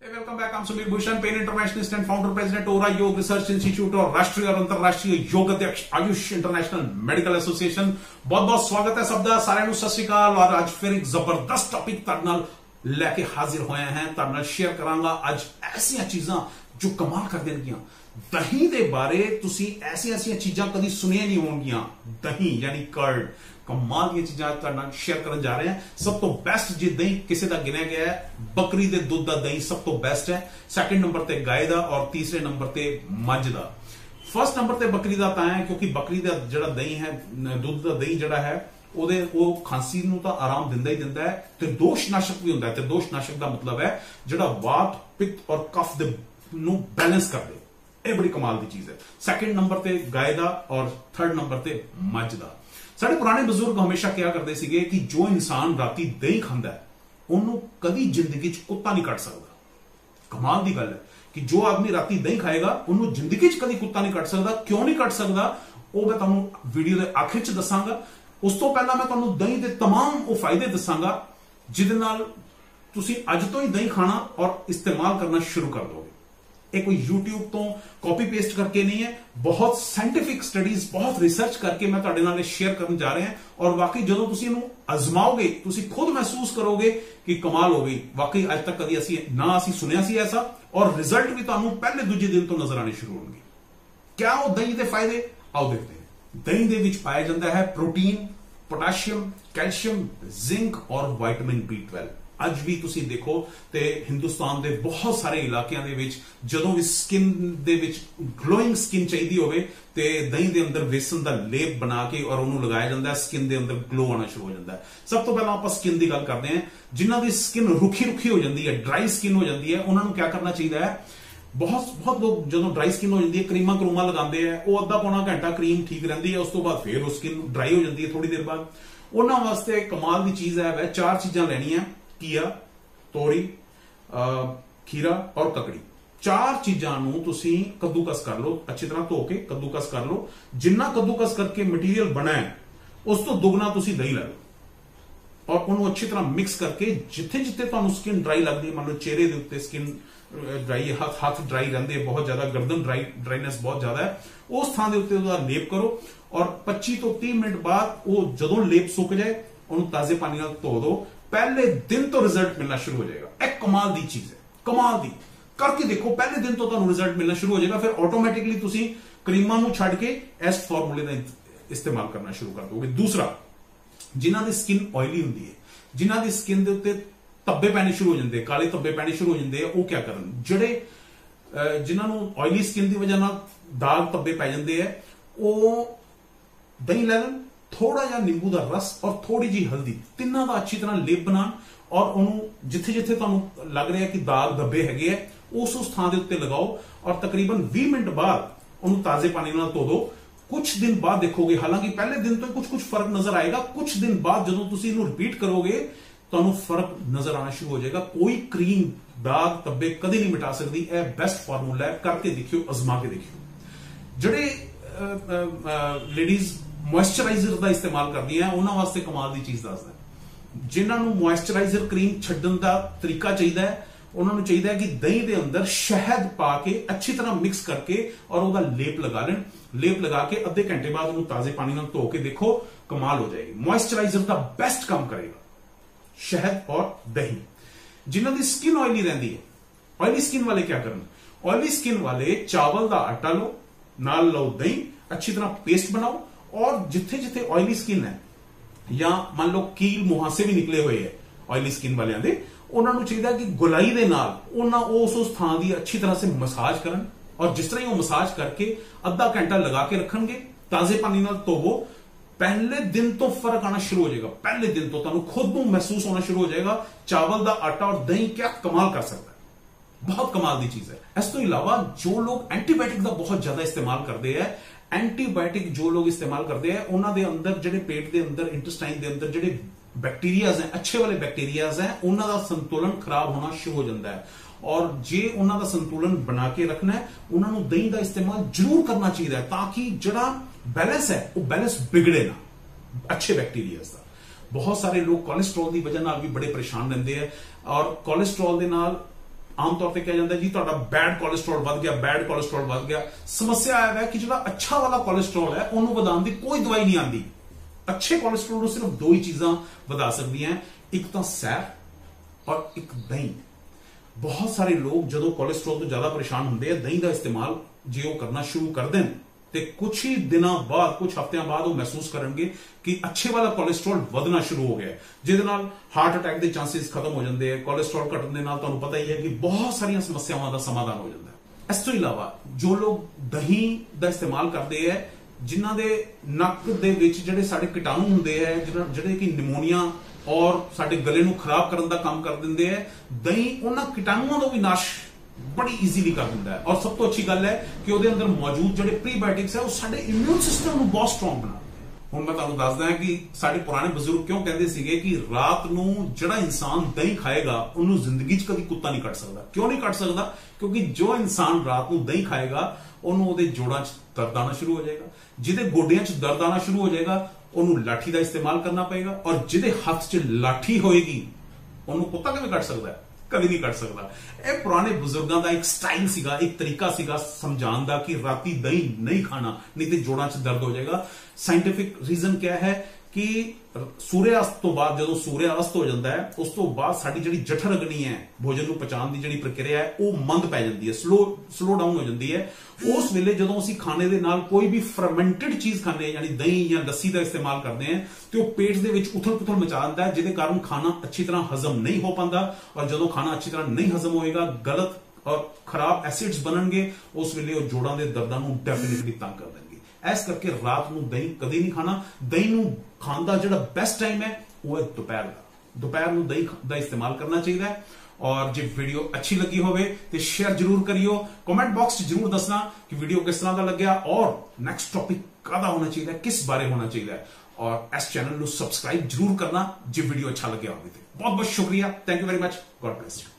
Welcome back हम Sumeer Bhushan pen international stand founder president Aura Yoga research institute और राष्ट्रीय और अंतर्राष्ट्रीय योग अध्यक्ष आयुष इंटरनेशनल मेडिकल एसोसिएशन बहुत बहुत स्वागत है सब सारे सत्यकाल और आज फिर एक ज़बरदस्त टॉपिक तरनल लेके हाजिर हुए हैं। तरनल शेयर करांगा आज ऐसी चीजा जो कमाल कर देगी ਦਹੀਂ ਦੇ ਬਾਰੇ ਤੁਸੀਂ ਐਸੀਆਂ ਐਸੀਆਂ ਚੀਜ਼ਾਂ ਕਦੀ ਸੁਣੀਆਂ ਨਹੀਂ ਹੋਣਗੀਆਂ। ਦਹੀਂ ਯਾਨੀ ਕਰਡ। ਕਮਾਲ ਦੀਆਂ ਚੀਜ਼ਾਂ ਤੁਹਾਡੇ ਨਾਲ ਸ਼ੇਅਰ ਕਰਨ ਜਾ ਰਹੇ ਹਾਂ। ਸਭ ਤੋਂ ਬੈਸਟ ਜੇ ਦਹੀਂ ਕਿਸੇ ਦਾ ਗਿਣਿਆ ਗਿਆ ਹੈ, ਬੱਕਰੀ ਦੇ ਦੁੱਧ ਦਾ ਦਹੀਂ ਸਭ ਤੋਂ ਬੈਸਟ ਹੈ। ਸੈਕੰਡ ਨੰਬਰ ਤੇ ਗਾਏ ਦਾ ਔਰ ਤੀਸਰੇ ਨੰਬਰ ਤੇ ਮੱਝ ਦਾ। ਫਰਸਟ ਨੰਬਰ ਤੇ ਬੱਕਰੀ ਦਾ ਤਾਂ ਹੈ, ਕਿਉਂਕਿ ਬੱਕਰੀ ਦਾ ਜਿਹੜਾ ਦਹੀਂ ਹੈ ਦੁੱਧ ਦਾ ਦਹੀਂ ਜਿਹੜਾ ਹੈ, ਉਹਦੇ, ਉਹ ਖਾਂਸੀ ਨੂੰ ਤਾਂ ਆਰਾਮ ਦਿੰਦਾ ਹੀ ਦਿੰਦਾ ਹੈ ਤੇ ਦੋਸ਼ਨਾਸ਼ਕ ਵੀ ਹੁੰਦਾ ਹੈ ਤੇ ਦੋਸ਼ਨਾਸ਼ਕ ਦਾ ਮਤਲਬ ਹੈ ਜਿਹੜਾ ਵਾਤ, ਪਿੱਤ ਔਰ ਕਫ ਦੇ ਨੂੰ ਬੈਲੈਂਸ ਕਰਦੇ। ਇਹ ਬੜੀ ਕਮਾਲ ਦੀ ਚੀਜ਼ ਹੈ ਸੈਕੰਡ ਨੰਬਰ ਤੇ ਗਾਇ ਦਾ ਔਰ ਥਰਡ ਨੰਬਰ ਤੇ ਮੱਝ ਦਾ ਸਾਡੇ ਪੁਰਾਣੇ ਬਜ਼ੁਰਗ ਹਮੇਸ਼ਾ ਕਿਹਾ ਕਰਦੇ ਸੀਗੇ ਕਿ ਜੋ ਇਨਸਾਨ ਰਾਤੀ ਦਹੀਂ ਖਾਂਦਾ ਹੈ ਉਹਨੂੰ ਕਦੀ ਜ਼ਿੰਦਗੀ 'ਚ ਕੁੱਤਾ ਨਹੀਂ ਕੱਟ ਸਕਦਾ ਕਮਾਲ ਦੀ ਗੱਲ ਹੈ ਕਿ ਜੋ ਆਦਮੀ ਰਾਤੀ ਦਹੀਂ ਖਾਏਗਾ ਉਹਨੂੰ ਜ਼ਿੰਦਗੀ 'ਚ ਕਦੀ ਕੁੱਤਾ ਨਹੀਂ ਕੱਟ ਸਕਦਾ ਕਿਉਂ ਨਹੀਂ ਕੱਟ ਸਕਦਾ ਉਹ ਮੈਂ ਤੁਹਾਨੂੰ ਵੀਡੀਓ ਦੇ ਆਖਿਰ 'ਚ ਦੱਸਾਂਗਾ ਉਸ ਤੋਂ ਪਹਿਲਾਂ ਮੈਂ ਤੁਹਾਨੂੰ ਦਹੀਂ ਦੇ तमाम ਉਹ ਫਾਇਦੇ ਦੱਸਾਂਗਾ ਜਿਹਦੇ ਨਾਲ ਤੁਸੀਂ ਅੱਜ ਤੋਂ ਹੀ ਦਹੀਂ ਖਾਣਾ ਔਰ ਇਸਤੇਮਾਲ ਕਰਨਾ ਸ਼ੁਰੂ ਕਰ ਦੋਗੇ ਇਹ ਕੋਈ YouTube ਤੋਂ ਕਾਪੀ ਪੇਸਟ ਕਰਕੇ ਨਹੀਂ ਹੈ। ਬਹੁਤ ਸਾਇੰਟੀਫਿਕ ਸਟੱਡੀਜ਼ ਬਹੁਤ ਰਿਸਰਚ ਕਰਕੇ ਮੈਂ ਤੁਹਾਡੇ ਨਾਲ ਇਹ ਸ਼ੇਅਰ ਕਰਨ ਜਾ ਰਿਹਾ ਹਾਂ। ਔਰ ਵਾਕਈ ਜਦੋਂ ਤੁਸੀਂ ਇਹਨੂੰ ਅਜ਼ਮਾਓਗੇ, ਤੁਸੀਂ ਖੁਦ ਮਹਿਸੂਸ ਕਰੋਗੇ ਕਿ ਕਮਾਲ ਹੋ ਗਈ। ਵਾਕਈ ਅੱਜ ਤੱਕ ਕਦੀ ਅਸੀਂ ਨਾ ਅਸੀਂ ਸੁਣਿਆ ਸੀ ਐਸਾ। ਔਰ ਰਿਜ਼ਲਟ ਵੀ ਤੁਹਾਨੂੰ ਪਹਿਲੇ ਦੂਜੇ ਦਿਨ ਤੋਂ ਨਜ਼ਰ ਆਣੇ ਸ਼ੁਰੂ ਹੋਣਗੇ। ਕਿਆ ਉਹ ਦਹੀਂ ਦੇ ਫਾਇਦੇ? ਆਓ ਦੇਖਦੇ ਹਾਂ। ਦਹੀਂ ਦੇ ਵਿੱਚ ਪਾਇਆ ਜਾਂਦਾ ਹੈ ਪ੍ਰੋਟੀਨ ਪੋਟਾਸ਼ੀਅਮ ਕੈਲਸ਼ੀਅਮ ਜ਼ਿੰਕ ਔਰ ਵਿਟਾਮਿਨ B12 ਅੱਜ ਵੀ ਤੁਸੀਂ ਦੇਖੋ ਤੇ ਹਿੰਦੁਸਤਾਨ ਦੇ ਬਹੁਤ ਸਾਰੇ ਇਲਾਕਿਆਂ ਦੇ ਵਿੱਚ ਜਦੋਂ ਵੀ ਸਕਿਨ ਦੇ ਵਿੱਚ ਗਲੋਇੰਗ ਸਕਿਨ ਚਾਹੀਦੀ ਹੋਵੇ ਤੇ ਦਹੀਂ ਦੇ ਅੰਦਰ ਵੇਸਨ ਦਾ ਲੇਪ ਬਣਾ ਕੇ ਔਰ ਉਹਨੂੰ ਲਗਾਇਆ ਜਾਂਦਾ ਹੈ ਸਕਿਨ ਦੇ ਅੰਦਰ ਗਲੋ ਆਉਣਾ ਸ਼ੁਰੂ ਹੋ ਜਾਂਦਾ ਹੈ। ਸਭ ਤੋਂ ਪਹਿਲਾਂ ਆਪਾਂ ਸਕਿਨ ਦੀ ਗੱਲ ਕਰਦੇ ਹਾਂ। ਜਿਨ੍ਹਾਂ ਦੀ ਸਕਿਨ ਰੁੱਖੀ ਰੁੱਖੀ ਹੋ ਜਾਂਦੀ ਹੈ ਡਰਾਈ ਸਕਿਨ ਹੋ ਜਾਂਦੀ ਹੈ, ਉਹਨਾਂ ਨੂੰ ਕੀ ਕਰਨਾ ਚਾਹੀਦਾ ਹੈ? ਬਹੁਤ ਬਹੁਤ ਲੋਕ ਜਦੋਂ ਡਰਾਈ ਸਕਿਨ ਹੋ ਜਾਂਦੀ ਹੈ, ਕਰੀਮਾਂ ਕਰੂਮਾਂ ਲਗਾਉਂਦੇ ਆ ਉਹ ਅੱਧਾ ਪੌਣਾ ਘੰਟਾ ਕਰੀਮ ਠੀਕ ਰਹਿੰਦੀ ਹੈ, ਉਸ ਤੋਂ ਬਾਅਦ ਫੇਰ ਉਹ ਸਕਿਨ ਡਰਾਈ ਹੋ ਜਾਂਦੀ ਹੈ ਥੋੜੀ ਦੇਰ ਬਾਅਦ। ਉਹਨਾਂ ਵਾਸਤੇ ਕਮਾਲ ਦੀ ਚੀਜ਼ ਹੈ ਵੈ ਚਾਰ ਚੀਜ਼ਾਂ ਲੈਣੀਆਂ। ਕੀਆ ਤੋਰੀ ਅਹ, ਖੀਰਾ ਔਰ ਕਕੜੀ। ਚਾਰ ਚੀਜ਼ਾਂ ਨੂੰ ਤੁਸੀਂ ਕੱਦੂਕਸ ਕਰ ਲਓ ਅੱਛੀ ਤਰ੍ਹਾਂ ਧੋ ਕੇ ਕੱਦੂਕਸ ਕਰ ਲਓ। ਜਿੰਨਾ ਕੱਦੂਕਸ ਕਰਕੇ ਮਟੀਰੀਅਲ ਬਣਾ ਹੈ ਉਸ ਤੋਂ ਦੁੱਗਣਾ ਤੁਸੀਂ ਦਹੀਂ ਲੈ ਲਓ। ਔਰ ਉਹਨੂੰ ਅੱਛੀ ਤਰ੍ਹਾਂ ਮਿਕਸ ਕਰਕੇ ਜਿੱਥੇ ਜਿੱਥੇ ਤੁਹਾਨੂੰ ਸਕਿਨ ਡਰਾਈ ਲੱਗਦੀ ਹੈ ਮੰਨ ਲਓ ਚਿਹਰੇ ਦੇ ਉੱਤੇ ਸਕਿਨ ਡਰਾਈ ਹੱਥ ਹੱਥ ਡਰਾਈ ਰਹਿੰਦੇ ਬਹੁਤ ਜ਼ਿਆਦਾ ਗਰਦਨ ਡਰਾਈ ਡਰਾਈਨੈਸ ਬਹੁਤ ਜ਼ਿਆਦਾ ਹੈ ਉਸ ਥਾਂ ਦੇ ਉੱਤੇ ਉਹਦਾ ਲੇਪ ਕਰੋ। ਔਰ 25 ਤੋਂ 30 ਮਿੰਟ ਬਾਅਦ ਉਹ ਜਦੋਂ ਲੇਪ ਸੁੱਕ ਜਾਏ ਉਹਨੂੰ ਤਾਜ਼ੇ ਪਾਣੀ ਨਾਲ ਧੋ ਦਿਓ। ਪਹਿਲੇ ਦਿਨ ਤੋਂ ਰਿਜ਼ਲਟ ਮਿਲਣਾ ਸ਼ੁਰੂ ਹੋ ਜਾਏਗਾ। ਇਹ ਕਮਾਲ ਦੀ ਚੀਜ਼ ਹੈ। ਕਮਾਲ ਦੀ। ਕਰਕੇ ਦੇਖੋ, ਪਹਿਲੇ ਦਿਨ ਤੋਂ ਤੁਹਾਨੂੰ ਰਿਜ਼ਲਟ ਮਿਲਣਾ ਸ਼ੁਰੂ ਹੋ ਜਾਏਗਾ, ਫਿਰ ਆਟੋਮੈਟਿਕਲੀ ਤੁਸੀਂ ਕਰੀਮਾਂ ਨੂੰ ਛੱਡ ਕੇ ਇਸ ਫਾਰਮੂਲੇ ਦਾ ਇਸਤੇਮਾਲ ਕਰਨਾ ਸ਼ੁਰੂ ਕਰ ਦੋਗੇ। ਦੂਸਰਾ, ਜਿਨ੍ਹਾਂ ਦੀ ਸਕਿਨ ਆਇਲੀ ਹੁੰਦੀ ਹੈ, ਜਿਨ੍ਹਾਂ ਦੀ ਸਕਿਨ ਦੇ ਉੱਤੇ ਧੱਬੇ ਪੈਣੇ ਸ਼ੁਰੂ ਹੋ ਜਾਂਦੇ ਕਾਲੇ ਧੱਬੇ ਪੈਣੇ ਸ਼ੁਰੂ ਹੋ ਜਾਂਦੇ ਆ, ਉਹ ਕੀ ਕਰਨ? ਜਿਹੜੇ ਜਿਨ੍ਹਾਂ ਨੂੰ ਆਇਲੀ ਸਕਿਨ ਦੀ ਵਜ੍ਹਾ ਨਾਲ ਦਾਗ ਧੱਬੇ ਪੈ ਜਾਂਦੇ ਆ, ਉਹ ਦਹੀਂ ਲੈ ਲੈਣ ਥੋੜਾ ਜਿਹਾ ਨਿੰਬੂ ਦਾ ਰਸ ਔਰ ਥੋੜੀ ਜੀ ਹਲਦੀ, ਤਿੰਨਾਂ ਦਾ ਅੱਛੀ ਤਰ੍ਹਾਂ ਲੇਪ ਬਣਾਉਣ ਔਰ ਉਹਨੂੰ ਜਿੱਥੇ ਜਿੱਥੇ ਤੁਹਾਨੂੰ ਲੱਗ ਰਿਹਾ ਕਿ ਦਾਗ ਦੱਬੇ ਹੈਗੇ ਆ, ਉਸ ਉਸ ਥਾਂ ਦੇ ਉੱਤੇ ਲਗਾਓ ਔਰ ਤਕਰੀਬਨ 20 ਮਿੰਟ ਬਾਅਦ ਉਹਨੂੰ ਤਾਜ਼ੇ ਪਾਣੀ ਨਾਲ ਧੋ ਦਿਓ ਕੁਝ ਦਿਨ ਬਾਅਦ ਦੇਖੋਗੇ, ਹਾਲਾਂਕਿ ਪਹਿਲੇ ਦਿਨ ਤੋਂ ਕੁਝ ਕੁਝ ਫ਼ਰਕ ਨਜ਼ਰ ਆਏਗਾ ਕੁਝ ਦਿਨ ਬਾਅਦ ਜਦੋਂ ਤੁਸੀਂ ਇਹਨੂੰ ਰਿਪੀਟ ਕਰੋਗੇ, ਤੁਹਾਨੂੰ ਫ਼ਰਕ ਨਜ਼ਰ ਆਉਣਾ ਸ਼ੁਰੂ ਹੋ ਜਾਏਗਾ। ਕੋਈ ਕਰੀਮ ਦਾਗ, ਧੱਬੇ ਕਦੇ ਨਹੀਂ ਮਿਟਾ ਸਕਦੀ, ਇਹ ਬੈਸਟ ਫਾਰਮੂਲਾ ਹੈ। ਕਰਕੇ ਦੇਖਿਓ, ਅਜ਼ਮਾ ਕੇ ਦੇਖਿਓ। ਜਿਹੜੇ ਲੇਡੀਜ਼ ਮੋਇਸਚਰਾਈਜ਼ਰ ਦਾ ਇਸਤੇਮਾਲ ਕਰਦੀਆਂ ਉਹਨਾਂ ਵਾਸਤੇ ਕਮਾਲ ਦੀ ਚੀਜ਼ ਦੱਸਦਾ ਜਿਨ੍ਹਾਂ ਨੂੰ ਮੋਇਸਚਰਾਈਜ਼ਰ ਕਰੀਮ ਛੱਡਣ ਦਾ ਤਰੀਕਾ ਚਾਹੀਦਾ ਹੈ, ਉਹਨਾਂ ਨੂੰ ਚਾਹੀਦਾ ਹੈ ਕਿ ਦਹੀਂ ਦੇ ਅੰਦਰ ਸ਼ਹਿਦ ਪਾ ਕੇ ਅੱਛੀ ਤਰ੍ਹਾਂ ਮਿਕਸ ਕਰਕੇ ਔਰ ਉਹਦਾ ਲੇਪ ਲਗਾ ਲੈਣ। ਲੇਪ ਲਗਾ ਕੇ ਅੱਧੇ ਘੰਟੇ ਬਾਅਦ ਉਹਨੂੰ ਤਾਜ਼ੇ ਪਾਣੀ ਨਾਲ ਧੋ ਕੇ ਦੇਖੋ, ਕਮਾਲ ਹੋ ਜਾਏਗੀ। ਮੋਇਸਚਰਾਈਜ਼ਰ ਦਾ ਬੈਸਟ ਕੰਮ ਕਰੇਗਾ, ਸ਼ਹਿਦ ਔਰ ਦਹੀਂ। ਜਿਨ੍ਹਾਂ ਦੀ ਸਕਿਨ ਆਇਲੀ ਰਹਿੰਦੀ ਹੈ ਆਇਲੀ ਸਕਿਨ ਵਾਲੇ ਕੀ ਕਰਨ? ਆਇਲੀ ਸਕਿਨ ਵਾਲੇ ਚਾਵਲ ਦਾ ਆਟਾ ਲਓ, ਨਾਲ ਲਓ ਦਹੀਂ, ਅੱਛੀ ਤਰ੍ਹਾਂ ਪੇਸਟ ਬਣਾਓ ਔਰ ਜਿੱਥੇ ਜਿੱਥੇ ਆਇਲੀ ਸਕਿਨ ਹੈ, ਜਾਂ ਮੰਨ ਲਓ ਕੀਲ ਮੁਹਾਸੇ ਵੀ ਨਿਕਲੇ ਹੋਏ ਹੈ ਆਇਲੀ ਸਕਿਨ ਵਾਲਿਆਂ ਦੇ, ਉਹਨਾਂ ਨੂੰ ਚਾਹੀਦਾ ਕਿ ਗੁਲਾਈ ਦੇ ਨਾਲ ਉਹਨਾਂ ਉਸ ਉਸ ਥਾਂ ਦੀ ਅੱਛੀ ਤਰ੍ਹਾਂ ਸੇ ਮਸਾਜ ਕਰਨ ਔਰ ਜਿਸ ਤਰ੍ਹਾਂ ਹੀ ਉਹ ਮਸਾਜ ਕਰਕੇ ਅੱਧਾ ਘੰਟਾ ਲਗਾ ਕੇ ਰੱਖਣਗੇ, ਤਾਜ਼ੇ ਪਾਣੀ ਨਾਲ ਧੋਵੋ, ਪਹਿਲੇ ਦਿਨ ਤੋਂ ਫ਼ਰਕ ਆਣਾ ਸ਼ੁਰੂ ਹੋ ਜਾਏਗਾ। ਪਹਿਲੇ ਦਿਨ ਤੋਂ ਤੁਹਾਨੂੰ ਖੁਦ ਨੂੰ ਮਹਿਸੂਸ ਹੋਣਾ ਸ਼ੁਰੂ ਹੋ ਜਾਏਗਾ, ਚਾਵਲ ਦਾ ਆਟਾ ਔਰ ਦਹੀਂ ਕਿਆ ਕਮਾਲ ਕਰ ਸਕਦਾ ਬਹੁਤ ਕਮਾਲ ਦੀ ਚੀਜ਼ ਹੈ। ਇਸ ਤੋਂ ਇਲਾਵਾ ਜੋ ਲੋਕ ਐਂਟੀਬਾਇਓਟਿਕ ਦਾ ਬਹੁਤ ਜ਼ਿਆਦਾ ਇਸਤੇਮਾਲ ਕਰਦੇ ਆ ਐਂਟੀਬਾਇਓਟਿਕ ਜੋ ਲੋਕ ਇਸਤੇਮਾਲ ਕਰਦੇ ਆ, ਉਹਨਾਂ ਦੇ ਅੰਦਰ ਜਿਹੜੇ ਪੇਟ ਦੇ ਅੰਦਰ, ਇੰਟੈਸਟਾਈਨ ਦੇ ਅੰਦਰ ਜਿਹੜੇ ਬੈਕਟੀਰੀਆਜ਼ ਹੈ, ਅੱਛੇ ਵਾਲੇ ਬੈਕਟੀਰੀਆਜ਼ ਹੈ, ਉਹਨਾਂ ਦਾ ਸੰਤੁਲਨ ਖਰਾਬ ਹੋਣਾ ਸ਼ੁਰੂ ਹੋ ਜਾਂਦਾ ਹੈ। ਔਰ ਜੇ ਉਹਨਾਂ ਦਾ ਸੰਤੁਲਨ ਬਣਾ ਕੇ ਰੱਖਣਾ ਹੈ, ਉਹਨਾਂ ਨੂੰ ਦਹੀਂ ਦਾ ਇਸਤੇਮਾਲ ਜ਼ਰੂਰ ਕਰਨਾ ਚਾਹੀਦਾ ਹੈ ਤਾਂ ਕਿ ਜਿਹੜਾ ਬੈਲੈਂਸ ਹੈ, ਉਹ ਬੈਲੈਂਸ ਬਿਗੜੇ ਨਾ, ਅੱਛੇ ਬੈਕਟੀਰੀਆਜ਼ ਦਾ। ਬਹੁਤ ਸਾਰੇ ਲੋਕ ਕੋਲੇਸਟ੍ਰੋਲ ਦੀ ਵਜ੍ਹਾ ਨਾਲ ਵੀ ਬੜੇ ਪਰੇਸ਼ਾਨ ਰਹਿੰਦੇ ਆ, ਔਰ ਕੋਲੇਸਟ੍ਰੋਲ ਦੇ ਨਾਲ ਆਮ ਤੌਰ ਤੇ ਕਿਹਾ ਜਾਂਦਾ ਜੀ, ਤੁਹਾਡਾ ਬੈਡ ਕੋਲੇਸਟ੍ਰੋਲ ਵੱਧ ਗਿਆ ਬੈਡ ਕੋਲੇਸਟ੍ਰੋਲ ਵੱਧ ਗਿਆ। ਸਮੱਸਿਆ ਇਹ ਹੈ ਕਿ ਜਿਹੜਾ ਅੱਛਾ ਵਾਲਾ ਕੋਲੇਸਟ੍ਰੋਲ ਹੈ, ਉਹਨੂੰ ਵਧਾਉਣ ਦੀ ਕੋਈ ਦਵਾਈ ਨਹੀਂ ਆਂਦੀ ਅੱਛੇ ਕੋਲੇਸਟ੍ਰੋਲ ਨੂੰ ਸਿਰਫ ਦੋ ਹੀ ਚੀਜ਼ਾਂ ਵਧਾ ਸਕਦੀਆਂ ਇੱਕ ਤਾਂ ਸੈਰ ਔਰ ਇੱਕ ਦਹੀਂ। ਬਹੁਤ ਸਾਰੇ ਲੋਕ ਜਦੋਂ ਕੋਲੇਸਟ੍ਰੋਲ ਤੋਂ ਜ਼ਿਆਦਾ ਪਰੇਸ਼ਾਨ ਹੁੰਦੇ ਆ, ਦਹੀਂ ਦਾ ਇਸਤੇਮਾਲ ਜੇ ਉਹ ਕਰਨਾ ਸ਼ੁਰੂ ਕਰ ਦੇਣ ਤੇ ਕੁਝ ਹੀ ਦਿਨਾਂ ਬਾਅਦ ਕੁਝ ਹਫ਼ਤਿਆਂ ਬਾਅਦ ਉਹ ਮਹਿਸੂਸ ਕਰਨਗੇ ਕਿ ਅੱਛੇ ਵਾਲਾ ਕੋਲੇਸਟ੍ਰੋਲ ਵਧਣਾ ਸ਼ੁਰੂ ਹੋ ਗਿਆ ਜਿਹਦੇ ਨਾਲ ਹਾਰਟ ਅਟੈਕ ਦੇ ਚਾਂਸਸ ਖਤਮ ਹੋ ਜਾਂਦੇ ਆ ਕੋਲੇਸਟ੍ਰੋਲ ਘਟਣ ਦੇ ਨਾਲ ਤੁਹਾਨੂੰ ਪਤਾ ਹੀ ਹੈ ਕਿ ਬਹੁਤ ਸਾਰੀਆਂ ਸਮੱਸਿਆਵਾਂ ਦਾ ਸਮਾਧਾਨ ਹੋ ਜਾਂਦਾ ਹੈ। ਇਸ ਤੋਂ ਇਲਾਵਾ ਜੋ ਲੋਕ ਦਹੀਂ ਦਾ ਇਸਤੇਮਾਲ ਕਰਦੇ ਆ ਜਿਨ੍ਹਾਂ ਦੇ ਨੱਕ ਦੇ ਵਿੱਚ ਜਿਹੜੇ ਸਾਡੇ ਕੀਟਾਣੂ ਹੁੰਦੇ ਆ ਜਿਹੜਾ- ਜਿਹੜੇ ਕਿ ਨਿਮੋਨੀਆ ਔਰ ਸਾਡੇ ਗਲੇ ਨੂੰ ਖਰਾਬ ਕਰਨ ਦਾ ਕੰਮ ਕਰ ਦਿੰਦੇ ਆ ਦਹੀਂ ਉਹਨਾਂ ਕੀਟਾਣੂਆਂ ਨੂੰ ਵੀ ਨਾਸ਼ ਬੜੀ ਈਜ਼ੀਲੀ ਕਰ ਦਿੰਦਾ ਹੈ। ਔਰ ਸਭ ਤੋਂ ਅੱਛੀ ਗੱਲ ਹੈ ਕਿ ਉਹਦੇ ਅੰਦਰ ਮੌਜੂਦ ਜਿਹੜੇ ਪ੍ਰੀਬਾਇਓਟਿਕਸ ਹੈ, ਉਹ ਸਾਡੇ ਇਮਿਊਨ ਸਿਸਟਮ ਨੂੰ ਬਹੁਤ ਸਟਰੋਂਗ ਬਣਾਉਂਦੇ ਹੁਣ ਮੈਂ ਤੁਹਾਨੂੰ ਦੱਸਦਾ ਹਾਂ ਕਿ ਸਾਡੇ ਪੁਰਾਣੇ ਬਜ਼ੁਰਗ ਕਿਉਂ ਕਹਿੰਦੇ ਸੀਗੇ ਕਿ ਰਾਤ ਨੂੰ ਜਿਹੜਾ ਇਨਸਾਨ ਦਹੀਂ ਖਾਏਗਾ, ਉਹਨੂੰ ਜ਼ਿੰਦਗੀ 'ਚ ਕਦੀ ਕੁੱਤਾ ਨਹੀਂ ਕੱਟ ਸਕਦਾ। ਕਿਉਂ ਨਹੀਂ ਕੱਟ ਸਕਦਾ? ਕਿਉਂਕਿ ਜੋ ਇਨਸਾਨ ਰਾਤ ਨੂੰ ਦਹੀਂ ਖਾਏਗਾ, ਉਹਨੂੰ ਉਹਦੇ ਜੋੜਾਂ 'ਚ ਦਰਦ ਆਉਣਾ ਸ਼ੁਰੂ ਹੋ ਜਾਏਗਾ। ਜਿਹਦੇ ਗੋਡਿਆਂ 'ਚ ਦਰਦ ਆਉਣਾ ਸ਼ੁਰੂ ਹੋ ਜਾਏਗਾ, ਉਹਨੂੰ ਲਾਠੀ ਦਾ ਇਸਤੇਮਾਲ ਕਰਨਾ ਪਏਗਾ। ਔਰ ਜਿਹਦੇ ਹੱਥ 'ਚ ਲਾਠੀ ਹੋਏਗੀ, ਉਹਨੂੰ ਕੁੱਤਾ ਕਿਵੇਂ ਕੱਟ ਸਕਦਾ ਹੈ? ਕਦੇ ਨਹੀਂ ਕੱਢ ਸਕਦਾ। ਇਹ ਪੁਰਾਣੇ ਬਜ਼ੁਰਗਾਂ ਦਾ ਇੱਕ ਸਟਾਈਲ ਸੀਗਾ, ਇੱਕ ਤਰੀਕਾ ਸੀਗਾ ਸਮਝਾਉਣ ਦਾ ਕਿ ਰਾਤੀ ਦਹੀਂ ਨਹੀਂ ਖਾਣਾ, ਨਹੀਂ ਤੇ ਜੋੜਾਂ 'ਚ ਦਰਦ ਹੋ ਜਾਏਗਾ। ਸਾਇੰਟਿਫਿਕ ਰੀਜ਼ਨ ਕੀ ਹੈ? ਕਿ ਸੂਰਿਆਸਤ ਤੋਂ ਬਾਅਦ ਜਦੋਂ ਸੂਰਿਆ ਅਸਤ ਹੋ ਜਾਂਦਾ ਹੈ, ਉਸ ਤੋਂ ਬਾਅਦ ਸਾਡੀ ਜਿਹੜੀ ਜਠਰ ਅਗਨੀ ਹੈ, ਭੋਜਨ ਨੂੰ ਪਚਾਉਣ ਦੀ ਜਿਹੜੀ ਪ੍ਰਕਿਰਿਆ ਹੈ, ਉਹ ਮੰਦ ਪੈ ਜਾਂਦੀ ਹੈ ਸਲੋ ਸਲੋ ਡਾਊਨ ਹੋ ਜਾਂਦੀ ਹੈ। ਉਸ ਵੇਲੇ ਜਦੋਂ ਅਸੀਂ ਖਾਣੇ ਦੇ ਨਾਲ ਕੋਈ ਵੀ ਫਰਮੈਂਟਡ ਚੀਜ਼ ਖਾਂਦੇ ਹਾਂ, ਯਾਨੀ ਦਹੀਂ ਜਾਂ ਲੱਸੀ ਦਾ ਇਸਤੇਮਾਲ ਕਰਦੇ ਹਾਂ, ਤੇ ਉਹ ਪੇਟ ਦੇ ਵਿੱਚ ਉਥਲ-ਪੁਥਲ ਮਚਾ ਦਿੰਦਾ ਹੈ, ਜਿਹਦੇ ਕਾਰਨ ਖਾਣਾ ਅੱਛੀ ਤਰ੍ਹਾਂ ਹਜ਼ਮ ਨਹੀਂ ਹੋ ਪਾਉਂਦਾ ਔਰ ਜਦੋਂ ਖਾਣਾ ਅੱਛੀ ਤਰ੍ਹਾਂ ਨਹੀਂ ਹਜ਼ਮ ਹੋਏਗਾ, ਗਲਤ ਔਰ ਖਰਾਬ ਐਸਿਡਸ ਬਣਨਗੇ, ਉਸ ਵੇਲੇ ਉਹ ਜੋੜਾਂ ਦੇ ਦਰਦਾਂ ਨੂੰ ਡੈਫੀਨਿਟਲੀ ਤੰਗ ਕਰ ਦੇਣਗੇ ਇਸ ਕਰਕੇ ਰਾਤ ਨੂੰ ਦਹੀਂ ਕਦੇ ਨਹੀਂ ਖਾਣਾ। ਦਹੀਂ ਨੂੰ ਖਾਣ ਦਾ ਜਿਹੜਾ ਬੈਸਟ ਟਾਈਮ ਹੈ, ਉਹ ਹੈ ਦੁਪਹਿਰ ਦਾ। ਦੁਪਹਿਰ ਨੂੰ ਦਹੀਂ ਦਾ ਇਸਤੇਮਾਲ ਕਰਨਾ ਚਾਹੀਦਾ ਹੈ। ਔਰ ਜੇ ਵੀਡੀਓ ਅੱਛੀ ਲੱਗੀ ਹੋਵੇ ਤੇ ਸ਼ੇਅਰ ਜਰੂਰ ਕਰਿਓ। ਕਮੈਂਟ ਬਾਕਸ 'ਚ ਜਰੂਰ ਦੱਸਣਾ ਕਿ ਵੀਡੀਓ ਕਿਸ ਤਰ੍ਹਾਂ ਦਾ ਲੱਗਿਆ ਔਰ ਨੈਕਸਟ ਟੌਪਿਕ ਕਾਹਦਾ ਹੋਣਾ ਚਾਹੀਦਾ ਕਿਸ ਬਾਰੇ ਹੋਣਾ ਚਾਹੀਦਾ ਔਰ ਇਸ ਚੈਨਲ ਨੂੰ ਸਬਸਕ੍ਰਾਈਬ ਜਰੂਰ ਕਰਨਾ ਜੇ ਵੀਡੀਓ ਅੱਛਾ ਲੱਗਿਆ ਹੋਵੇ ਤੇ। ਬਹੁਤ ਬਹੁਤ ਸ਼ੁਕਰੀਆ thank you very much God bless